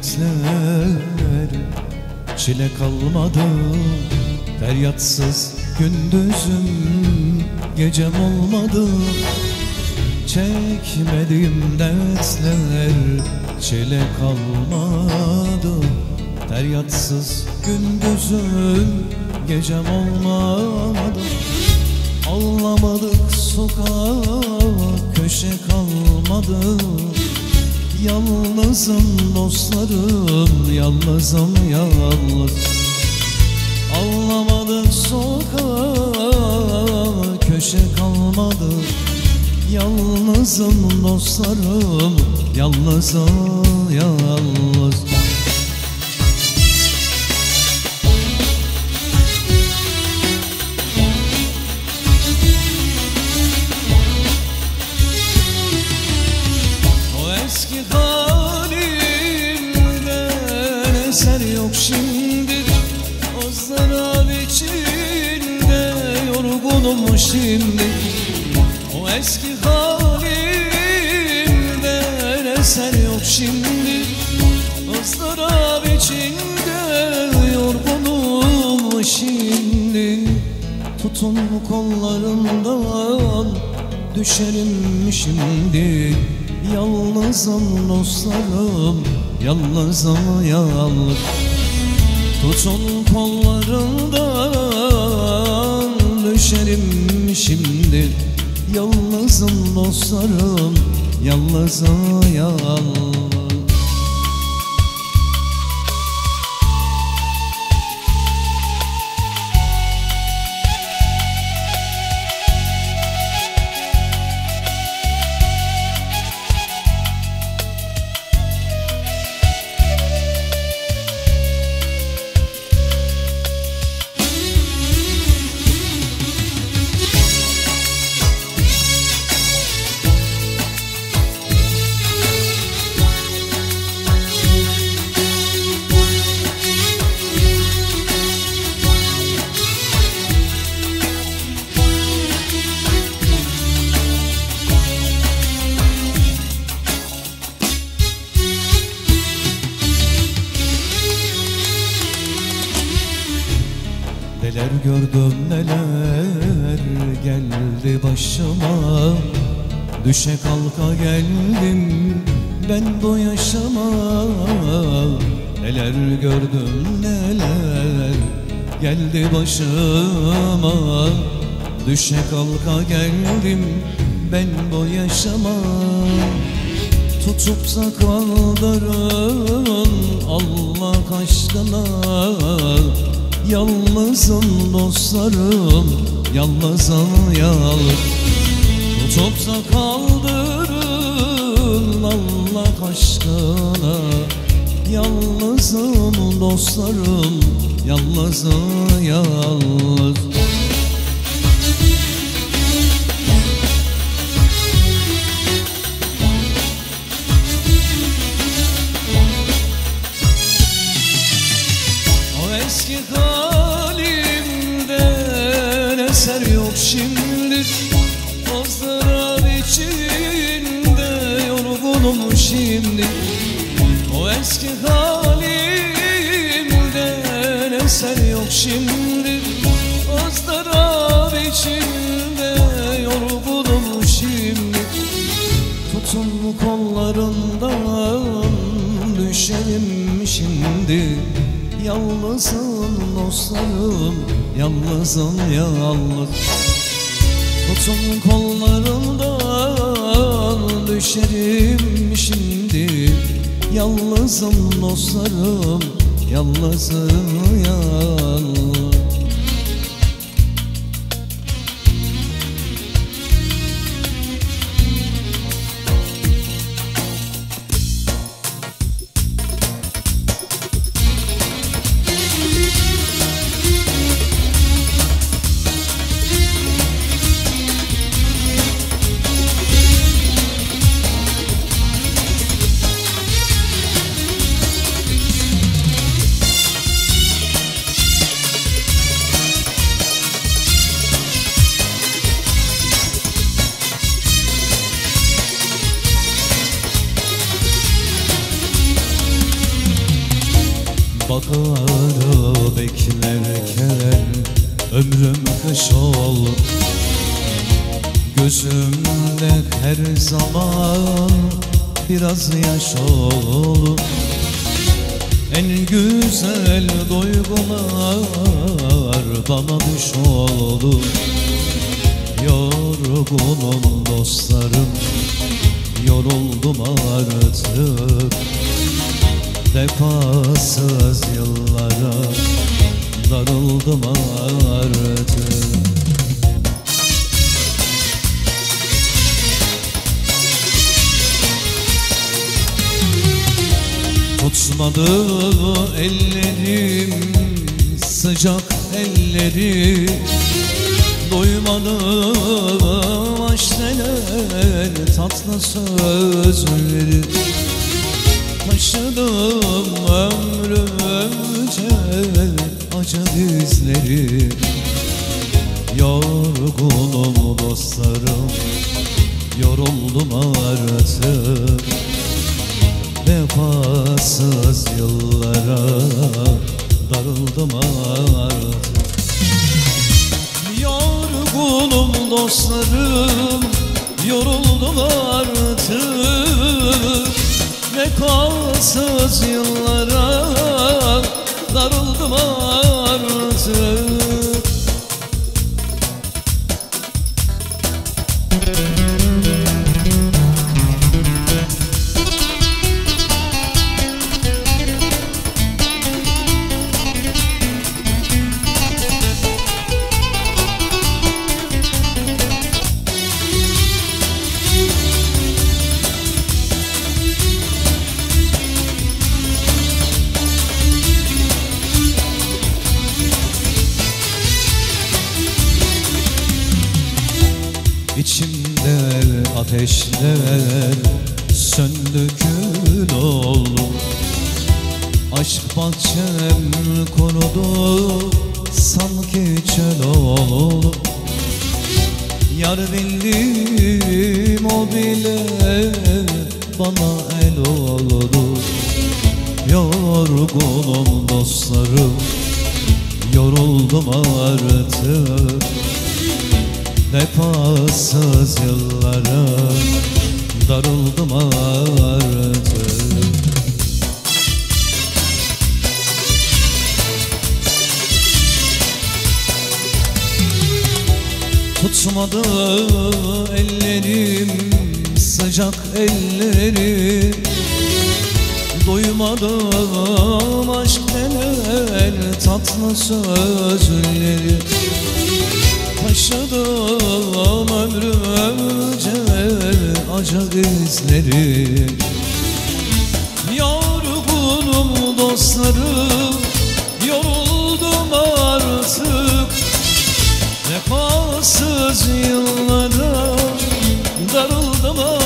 Dertler Çile kalmadı Feryatsız gündüzüm Gecem olmadı. Çekmediğim dertler Çile kalmadı Feryatsız gündüzüm Gecem olmadı. Ağlamadık sokak köşe kalmadı Yalnızım dostlarım yalnızım yalnız. Ağlamadık sokak köşe kalmadı. Yalnızım dostlarım yalnızım yalnız Halimden eser yok şimdi O içinde yorgunum şimdi O eski halimden eser yok şimdi O zarar içinde yorgunum şimdi Tutun kollarımdan düşerim şimdi Yalnızım dostlarım Yalnızım yalnız. Tutun kollarından Düşerim şimdi. Yalnızım dostlarım Yalnızım yalnız Neler gördüm neler geldi başıma. Düşe kalka geldim ben bu yaşama. Neler gördüm neler geldi başıma. Düşe kalka geldim ben bu yaşama. Tutup da kaldırın Allah aşkına Yalnızım dostlarım Yalnızım yalnız Tutup da kaldırın Allah aşkına. Yalnızım dostlarım Yalnızım yalnız içinde yorgunum şimdi. O eski halimden eser yok şimdi. O zarar içinde yorgunum şimdi. Tutun kollarından düşerim şimdi? Yalnızım dostlarım Yalnızım yalnız. Tutun kollarından düşerim şimdi. Yalnızım dostlarım Yalnızım yalnız Baharı beklerken ömrüm kış oldu. Gözümde her zaman biraz yaş oldu. En güzel duygular bana düş oldu. Yorgunum dostlarım Yoruldum artık Vefasız yıllara Darıldım artık. Tutmadı ellerim Sıcak elleri. Duymadım aşk neler Tatlı sözleri Taşıdım ömrümce acı dizleri Yorgunum dostlarım Yoruldum artık. Vefasız yıllara Darıldım artık. Yorgunum dostlarım Yoruldum artık Vefasız yıllara Darıldım artık ateşler söndü kül oldu. Aşk bahçem kurudu sanki çöl oldu. Yar bildim o bile bana el oldu. Yorgunum dostlarım yoruldum artık Vefasız yıllara darıldım artık Tutmadı ellerim sıcak elleri. Duymadım aşk neler tatlı sözleri Taşıdım ömrümce acı izleri. Yorgunum dostlarım Yoruldum artık. Vefasız yıllara Darıldım artık